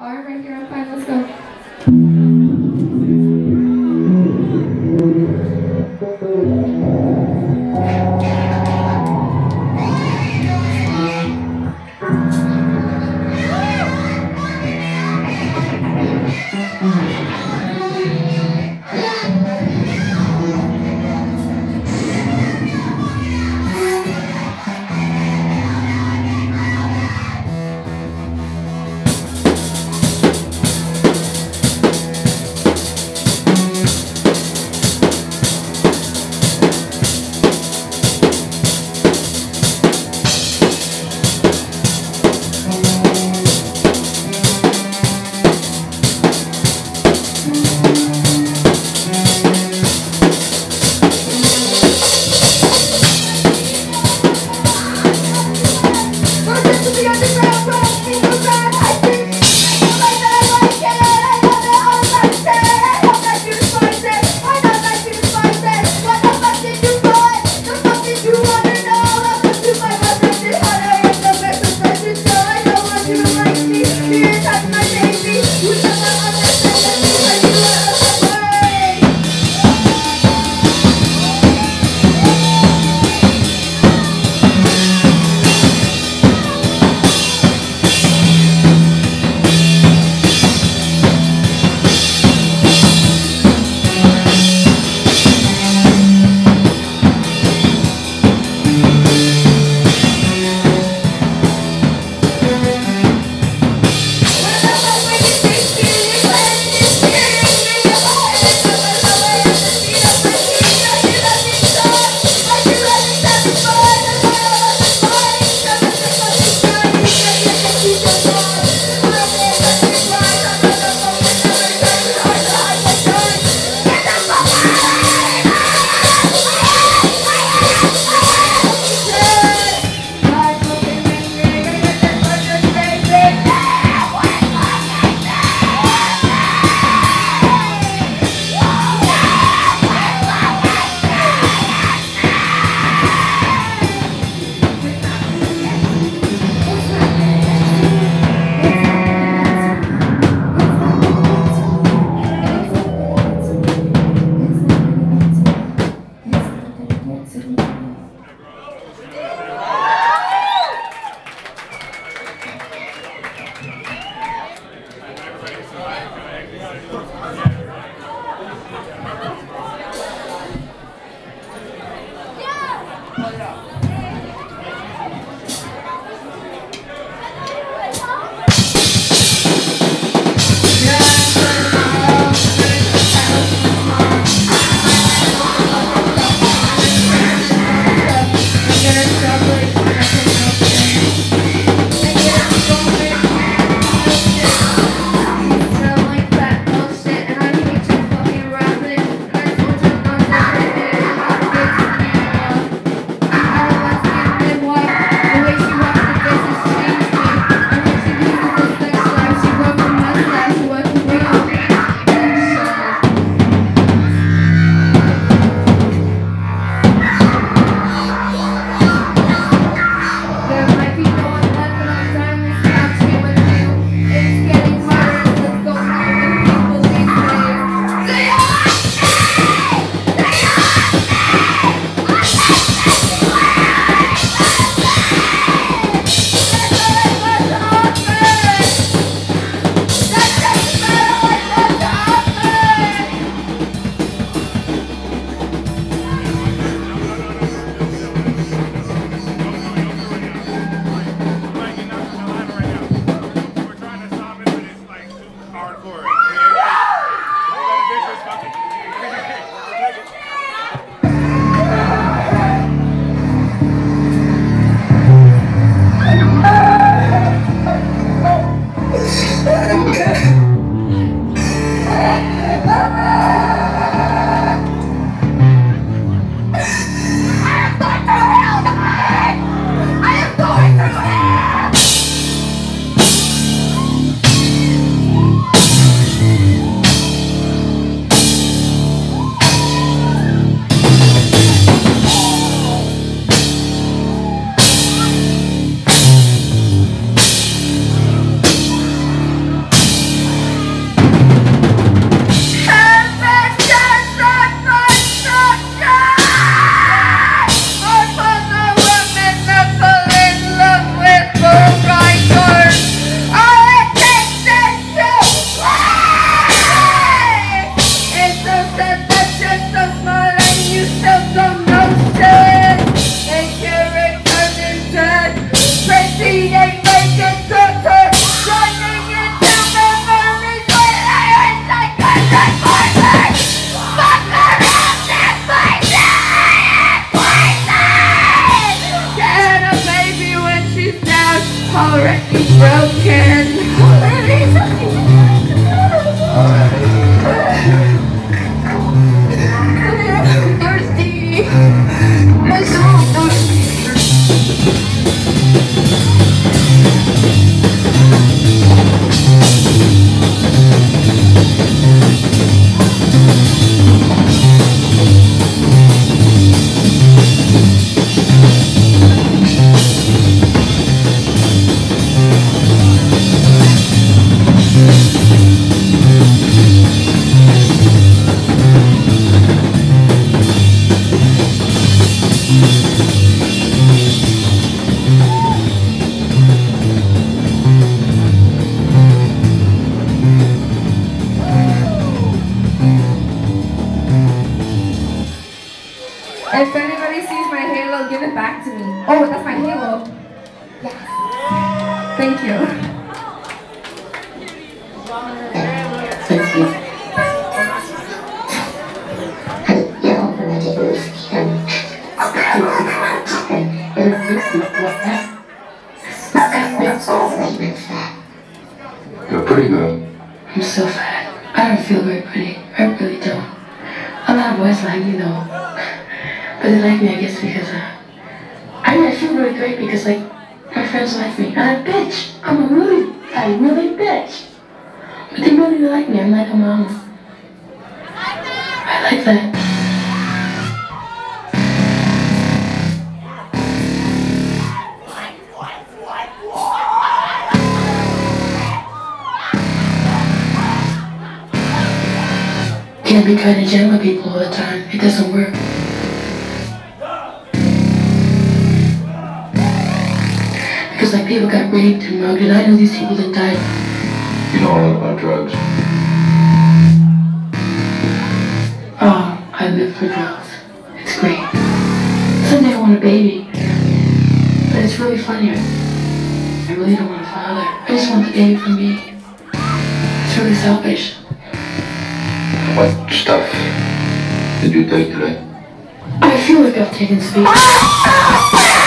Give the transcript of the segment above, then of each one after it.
All right, right here on five. Let's go. Yeah. You're pretty good. Can't be trying to jangle people all the time. It doesn't work. Because like people got raped and mugged, and I know these people that died. You know a lot about drugs. Oh, I live for drugs. It's great. Someday I want a baby. But it's really funny. I really don't want a father. I just want the baby for me. It's really selfish. What stuff did you take today? I feel like I've taken speed.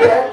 yes,